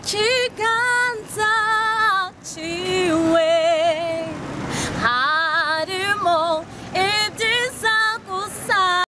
Ouchie!